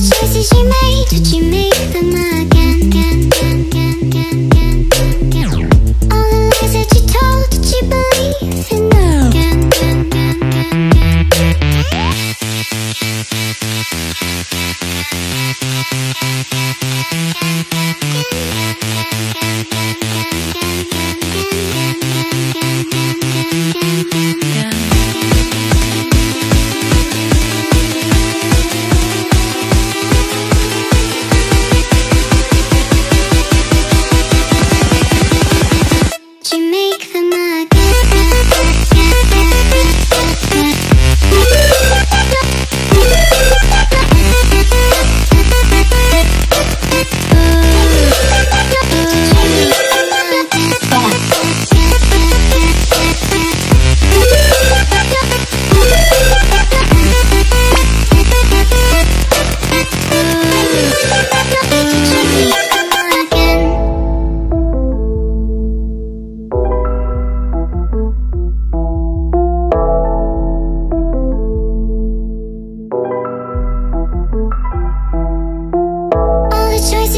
choices you made, would you make them again,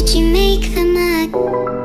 Choices you make them again?